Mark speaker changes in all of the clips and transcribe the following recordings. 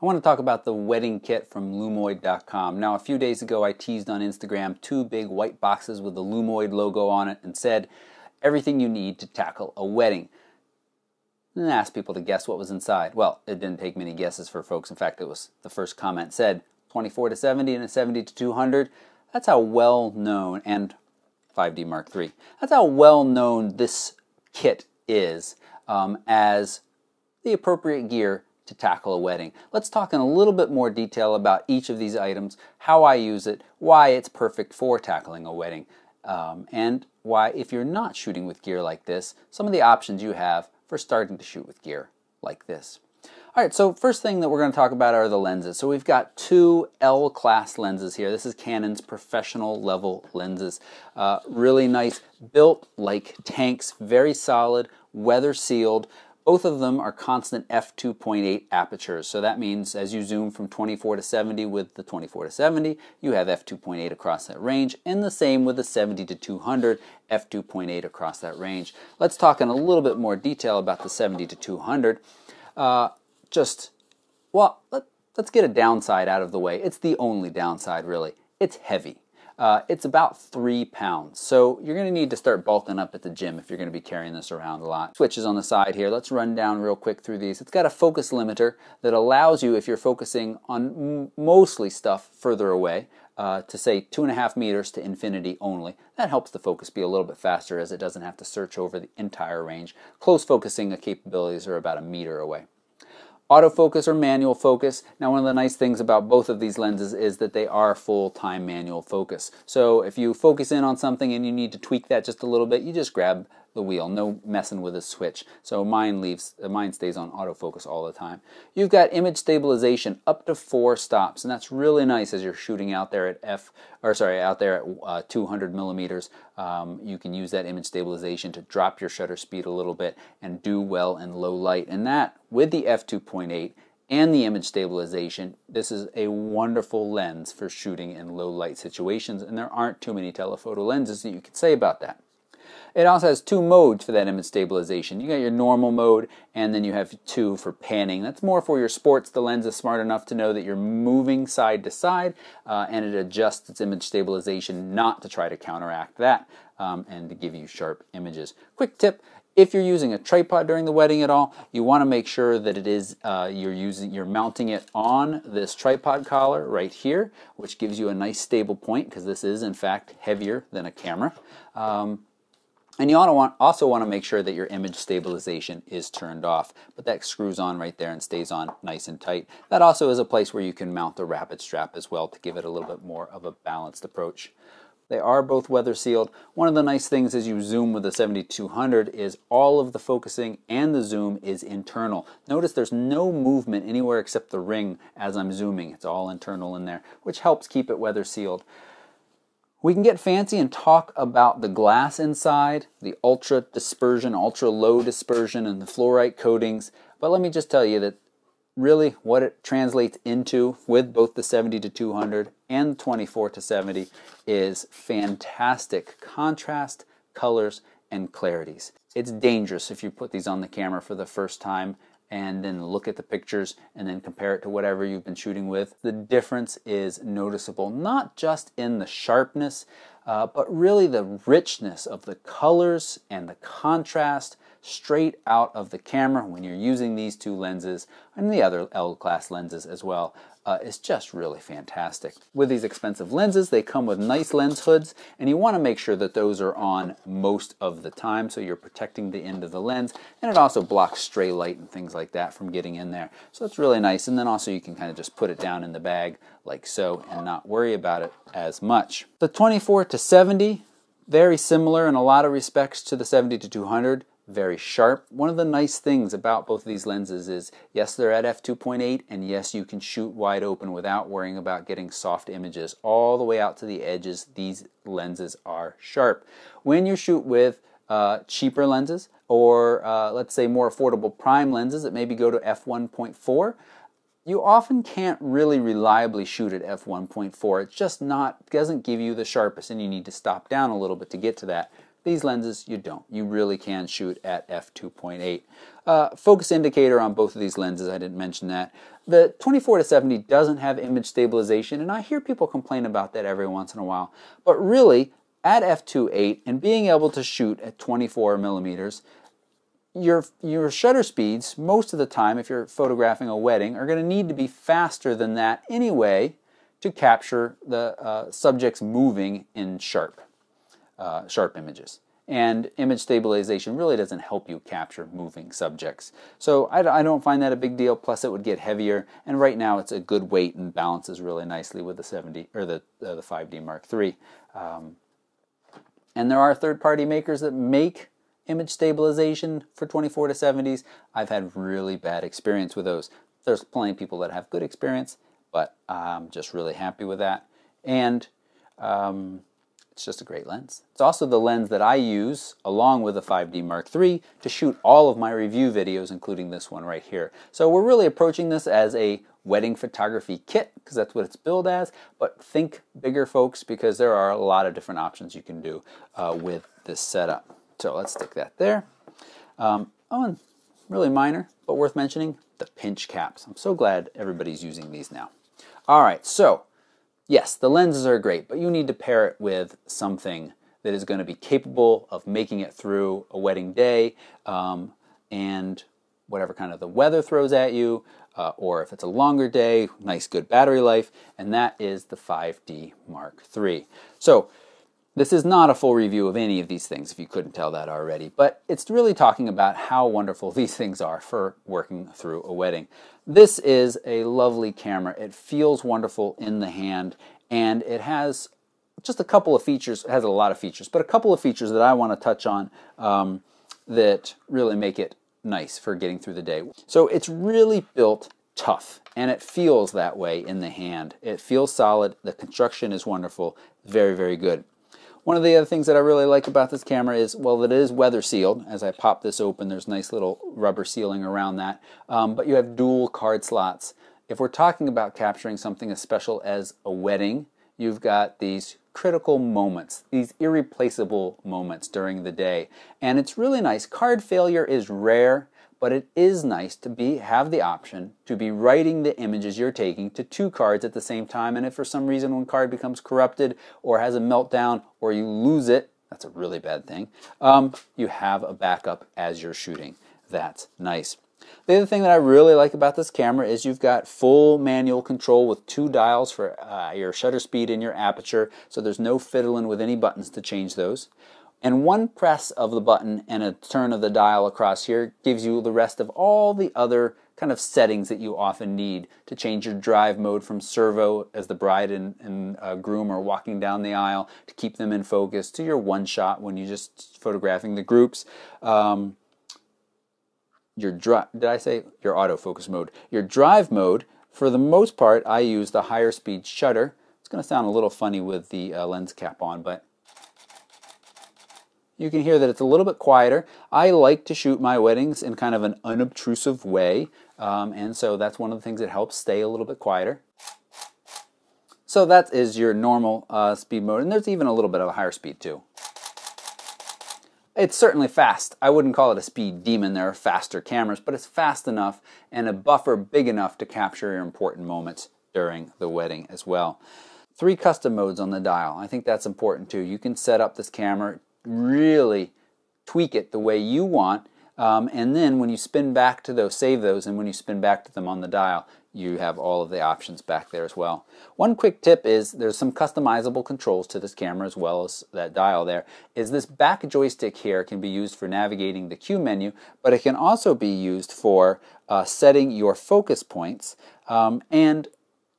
Speaker 1: I want to talk about the wedding kit from Lumoid.com. Now, a few days ago, I teased on Instagram two big white boxes with the Lumoid logo on it and said, everything you need to tackle a wedding. And asked people to guess what was inside. Well, it didn't take many guesses for folks. In fact, it was the first comment said 24 to 70 and a 70 to 200. That's how well known, and 5D Mark III. That's how well known this kit is um, as the appropriate gear to tackle a wedding. Let's talk in a little bit more detail about each of these items, how I use it, why it's perfect for tackling a wedding, um, and why, if you're not shooting with gear like this, some of the options you have for starting to shoot with gear like this. All right, so first thing that we're going to talk about are the lenses. So we've got two L-class lenses here. This is Canon's professional level lenses. Uh, really nice, built like tanks, very solid, weather sealed. Both of them are constant f2.8 apertures. So that means as you zoom from 24 to 70 with the 24 to 70, you have f2.8 across that range, and the same with the 70 to 200, f2.8 across that range. Let's talk in a little bit more detail about the 70 to 200. Uh, just, well, let, let's get a downside out of the way. It's the only downside, really. It's heavy. Uh, it's about three pounds. So you're going to need to start bulking up at the gym if you're going to be carrying this around a lot. Switches on the side here. Let's run down real quick through these. It's got a focus limiter that allows you, if you're focusing on mostly stuff further away, uh, to say two and a half meters to infinity only. That helps the focus be a little bit faster as it doesn't have to search over the entire range. Close focusing capabilities are about a meter away autofocus or manual focus. Now, one of the nice things about both of these lenses is that they are full-time manual focus. So if you focus in on something and you need to tweak that just a little bit, you just grab the wheel, no messing with a switch. So mine leaves, mine stays on autofocus all the time. You've got image stabilization up to four stops, and that's really nice as you're shooting out there at f, or sorry, out there at uh, 200 millimeters. Um, you can use that image stabilization to drop your shutter speed a little bit and do well in low light. And that with the f2.8 and the image stabilization, this is a wonderful lens for shooting in low light situations, and there aren't too many telephoto lenses that you could say about that. It also has two modes for that image stabilization. You got your normal mode, and then you have two for panning. That's more for your sports. The lens is smart enough to know that you're moving side to side, uh, and it adjusts its image stabilization not to try to counteract that um, and to give you sharp images. Quick tip if you're using a tripod during the wedding at all, you want to make sure that it is uh, you're using you're mounting it on this tripod collar right here, which gives you a nice stable point because this is in fact heavier than a camera. Um, and you also want to make sure that your image stabilization is turned off, but that screws on right there and stays on nice and tight. That also is a place where you can mount the rapid strap as well to give it a little bit more of a balanced approach. They are both weather sealed. One of the nice things as you zoom with the 7200 is all of the focusing and the zoom is internal. Notice there's no movement anywhere except the ring as I'm zooming. It's all internal in there, which helps keep it weather sealed. We can get fancy and talk about the glass inside, the ultra dispersion, ultra low dispersion, and the fluorite coatings. But let me just tell you that really what it translates into with both the 70 to 200 and 24 to 70 is fantastic contrast, colors, and clarities. It's dangerous if you put these on the camera for the first time and then look at the pictures and then compare it to whatever you've been shooting with. The difference is noticeable, not just in the sharpness, uh, but really the richness of the colors and the contrast straight out of the camera when you're using these two lenses and the other L-class lenses as well uh, is just really fantastic. With these expensive lenses, they come with nice lens hoods, and you want to make sure that those are on most of the time so you're protecting the end of the lens, and it also blocks stray light and things like that from getting in there. So it's really nice, and then also you can kind of just put it down in the bag like so and not worry about it as much. The 24 to 70, very similar in a lot of respects to the 70 to 200 very sharp. One of the nice things about both of these lenses is yes, they're at f2.8 and yes, you can shoot wide open without worrying about getting soft images. All the way out to the edges, these lenses are sharp. When you shoot with uh, cheaper lenses or uh, let's say more affordable prime lenses that maybe go to f1.4, you often can't really reliably shoot at f1.4. It's just not, doesn't give you the sharpest and you need to stop down a little bit to get to that. These lenses, you don't. You really can shoot at f2.8. Uh, focus indicator on both of these lenses, I didn't mention that. The 24 to 70 doesn't have image stabilization, and I hear people complain about that every once in a while. But really, at f2.8 and being able to shoot at 24 millimeters, your, your shutter speeds, most of the time, if you're photographing a wedding, are going to need to be faster than that anyway to capture the uh, subjects moving in sharp, uh, sharp images. And image stabilization really doesn't help you capture moving subjects. So I, I, don't find that a big deal. Plus, it would get heavier. And right now, it's a good weight and balances really nicely with the 70 or the uh, the 5D Mark III. Um, and there are third-party makers that make image stabilization for 24 to 70s. I've had really bad experience with those. There's plenty of people that have good experience, but I'm just really happy with that. And um, it's just a great lens. It's also the lens that I use along with the 5D Mark III to shoot all of my review videos, including this one right here. So we're really approaching this as a wedding photography kit because that's what it's billed as, but think bigger folks because there are a lot of different options you can do uh, with this setup. So let's stick that there. Um, oh, and really minor, but worth mentioning, the pinch caps. I'm so glad everybody's using these now. All right, so yes, the lenses are great, but you need to pair it with something that is going to be capable of making it through a wedding day um, and whatever kind of the weather throws at you, uh, or if it's a longer day, nice good battery life, and that is the 5D Mark III. So this is not a full review of any of these things, if you couldn't tell that already, but it's really talking about how wonderful these things are for working through a wedding. This is a lovely camera. It feels wonderful in the hand, and it has just a couple of features. It has a lot of features, but a couple of features that I want to touch on um, that really make it nice for getting through the day. So it's really built tough, and it feels that way in the hand. It feels solid. The construction is wonderful. Very, very good. One of the other things that I really like about this camera is, well, it is weather sealed. As I pop this open, there's nice little rubber sealing around that. Um, but you have dual card slots. If we're talking about capturing something as special as a wedding, you've got these critical moments, these irreplaceable moments during the day. And it's really nice. Card failure is rare, but it is nice to be have the option to be writing the images you're taking to two cards at the same time. And if for some reason one card becomes corrupted or has a meltdown or you lose it, that's a really bad thing, um, you have a backup as you're shooting. That's nice. The other thing that I really like about this camera is you've got full manual control with two dials for uh, your shutter speed and your aperture, so there's no fiddling with any buttons to change those. And one press of the button and a turn of the dial across here gives you the rest of all the other kind of settings that you often need to change your drive mode from servo as the bride and, and uh, groom are walking down the aisle to keep them in focus to your one shot when you're just photographing the groups. Um, your drive, did I say your autofocus mode? Your drive mode, for the most part, I use the higher speed shutter. It's going to sound a little funny with the uh, lens cap on, but you can hear that it's a little bit quieter. I like to shoot my weddings in kind of an unobtrusive way, um, and so that's one of the things that helps stay a little bit quieter. So that is your normal uh, speed mode, and there's even a little bit of a higher speed too. It's certainly fast. I wouldn't call it a speed demon. There are faster cameras, but it's fast enough and a buffer big enough to capture your important moments during the wedding as well. Three custom modes on the dial. I think that's important too. You can set up this camera really tweak it the way you want. Um, and then when you spin back to those, save those, and when you spin back to them on the dial, you have all of the options back there as well. One quick tip is there's some customizable controls to this camera as well as that dial there. Is this back joystick here can be used for navigating the Q menu, but it can also be used for uh, setting your focus points um, and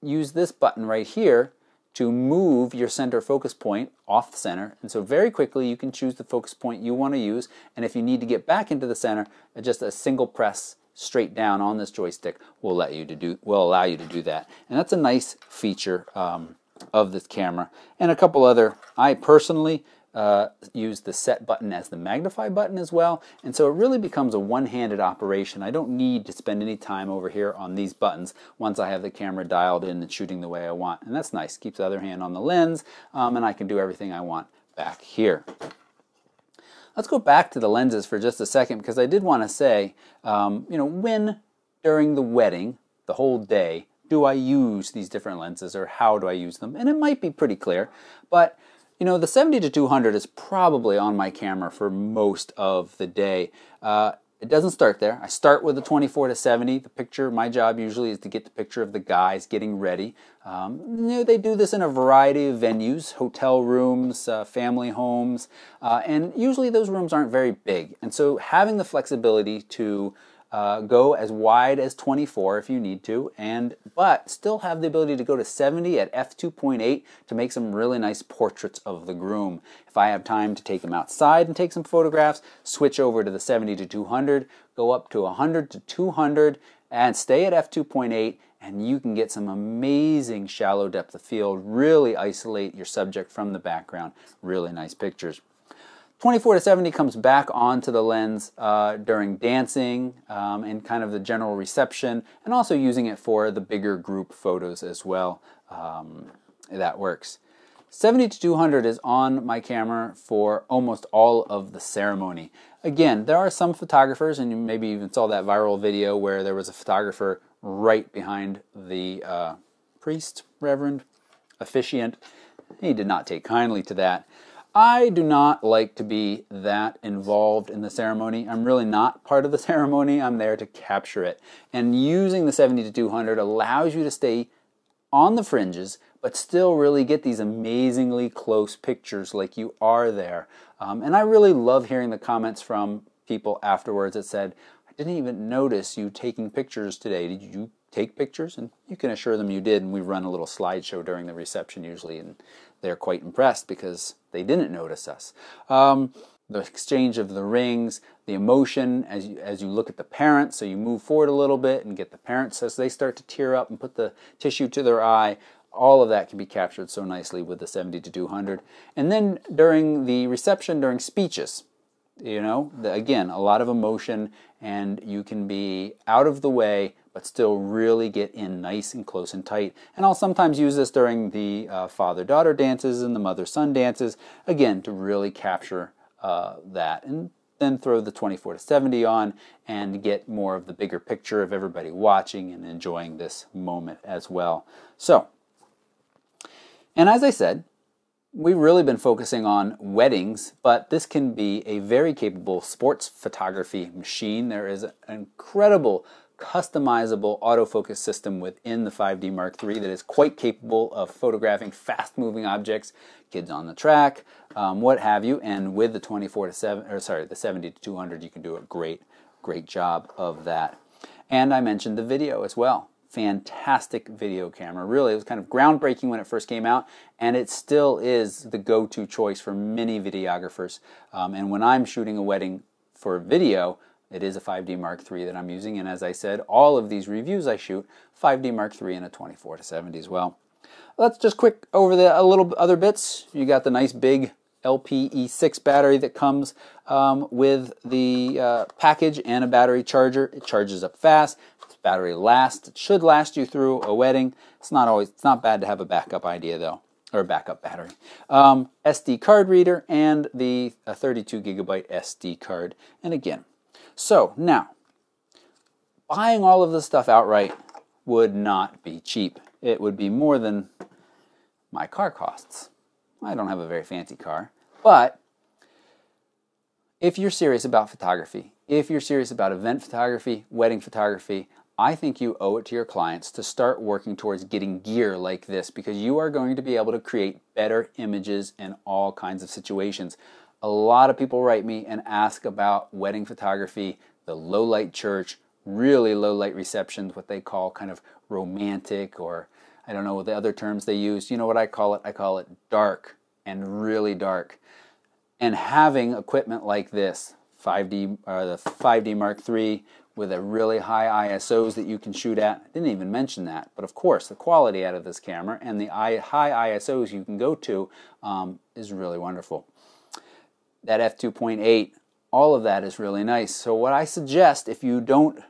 Speaker 1: use this button right here to move your center focus point off the center. And so very quickly you can choose the focus point you want to use. And if you need to get back into the center, just a single press straight down on this joystick will let you to do will allow you to do that. And that's a nice feature um, of this camera. And a couple other, I personally uh, use the set button as the magnify button as well. And so it really becomes a one-handed operation. I don't need to spend any time over here on these buttons once I have the camera dialed in and shooting the way I want. And that's nice. Keeps the other hand on the lens um, and I can do everything I want back here. Let's go back to the lenses for just a second because I did want to say, um, you know, when during the wedding, the whole day, do I use these different lenses or how do I use them? And it might be pretty clear, but you know, the 70 to 200 is probably on my camera for most of the day. Uh, it doesn't start there. I start with the 24 to 70. The picture, my job usually is to get the picture of the guys getting ready. Um, you know, they do this in a variety of venues, hotel rooms, uh, family homes, uh, and usually those rooms aren't very big. And so having the flexibility to uh, go as wide as 24 if you need to, and but still have the ability to go to 70 at f2.8 to make some really nice portraits of the groom. If I have time to take him outside and take some photographs, switch over to the 70 to 200, go up to 100 to 200, and stay at f2.8 and you can get some amazing shallow depth of field, really isolate your subject from the background, really nice pictures. 24 to 70 comes back onto the lens uh, during dancing um, and kind of the general reception, and also using it for the bigger group photos as well. Um, that works. 70 to 200 is on my camera for almost all of the ceremony. Again, there are some photographers, and you maybe even saw that viral video where there was a photographer right behind the uh, priest, reverend, officiant. He did not take kindly to that. I do not like to be that involved in the ceremony. I'm really not part of the ceremony. I'm there to capture it. And using the 70 to 200 allows you to stay on the fringes, but still really get these amazingly close pictures like you are there. Um, and I really love hearing the comments from people afterwards that said, didn't even notice you taking pictures today. Did you take pictures? And you can assure them you did. And we run a little slideshow during the reception usually. And they're quite impressed because they didn't notice us. Um, the exchange of the rings, the emotion as you, as you look at the parents, so you move forward a little bit and get the parents as they start to tear up and put the tissue to their eye. All of that can be captured so nicely with the 70 to 200. And then during the reception, during speeches, you know, the, again, a lot of emotion, and you can be out of the way but still really get in nice and close and tight. And I'll sometimes use this during the uh, father daughter dances and the mother son dances, again, to really capture uh, that. And then throw the 24 to 70 on and get more of the bigger picture of everybody watching and enjoying this moment as well. So, and as I said, we've really been focusing on weddings, but this can be a very capable sports photography machine. There is an incredible customizable autofocus system within the 5D Mark III that is quite capable of photographing fast moving objects, kids on the track, um, what have you. And with the 24 to 7, or sorry, the 70 to 200, you can do a great, great job of that. And I mentioned the video as well. Fantastic video camera. Really, it was kind of groundbreaking when it first came out, and it still is the go to choice for many videographers. Um, and when I'm shooting a wedding for video, it is a 5D Mark III that I'm using, and as I said, all of these reviews I shoot 5D Mark III and a 24 to 70 as well. Let's just quick over the a little other bits. You got the nice big LP-E6 battery that comes um, with the uh, package and a battery charger. It charges up fast. Battery lasts. It should last you through a wedding. It's not always. It's not bad to have a backup idea though, or a backup battery. Um, SD card reader and the 32 gigabyte SD card. And again, so now, buying all of this stuff outright would not be cheap. It would be more than my car costs. I don't have a very fancy car, but if you're serious about photography, if you're serious about event photography, wedding photography, I think you owe it to your clients to start working towards getting gear like this because you are going to be able to create better images in all kinds of situations a lot of people write me and ask about wedding photography, the low light church, really low light receptions, what they call kind of romantic, or I don't know what the other terms they use. You know what I call it? I call it dark and really dark. And having equipment like this, 5D or uh, the 5D Mark III with a really high ISOs that you can shoot at. I didn't even mention that, but of course the quality out of this camera and the high ISOs you can go to um, is really wonderful that f2.8, all of that is really nice. So what I suggest if you don't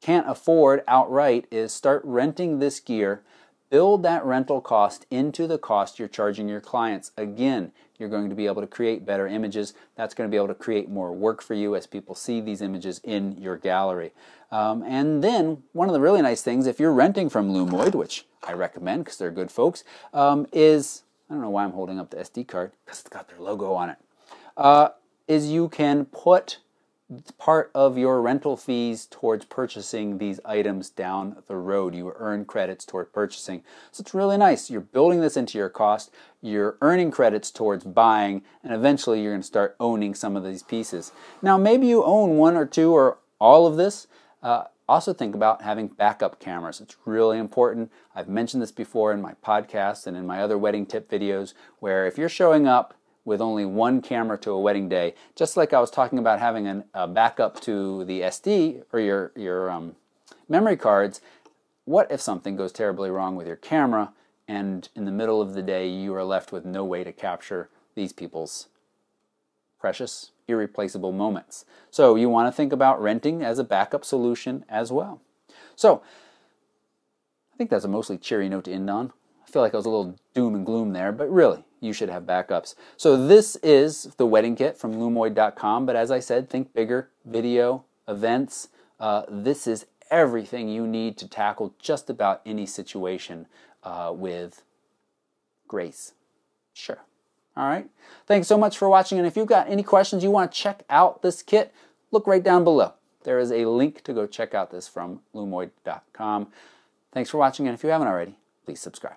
Speaker 1: can't afford outright is start renting this gear, build that rental cost into the cost you're charging your clients. Again, you're going to be able to create better images. That's going to be able to create more work for you as people see these images in your gallery. Um, and then, one of the really nice things, if you're renting from Lumoid, which I recommend because they're good folks, um, is I don't know why I'm holding up the SD card because it's got their logo on it. Uh, is you can put part of your rental fees towards purchasing these items down the road. You earn credits toward purchasing. So it's really nice. You're building this into your cost, you're earning credits towards buying, and eventually you're going to start owning some of these pieces. Now, maybe you own one or two or all of this. Uh, also, think about having backup cameras. It's really important. I've mentioned this before in my podcast and in my other wedding tip videos, where if you're showing up with only one camera to a wedding day, just like I was talking about having an, a backup to the SD or your, your um, memory cards, what if something goes terribly wrong with your camera and in the middle of the day you are left with no way to capture these people's precious, irreplaceable moments? So you want to think about renting as a backup solution as well. So I think that's a mostly cheery note to end on. I feel like I was a little doom and gloom there, but really, you should have backups. So this is the wedding kit from lumoid.com, but as I said, think bigger, video, events. Uh, this is everything you need to tackle just about any situation uh, with grace. Sure. All right. Thanks so much for watching. And if you've got any questions, you want to check out this kit, look right down below. There is a link to go check out this from lumoid.com. Thanks for watching. And if you haven't already, please subscribe.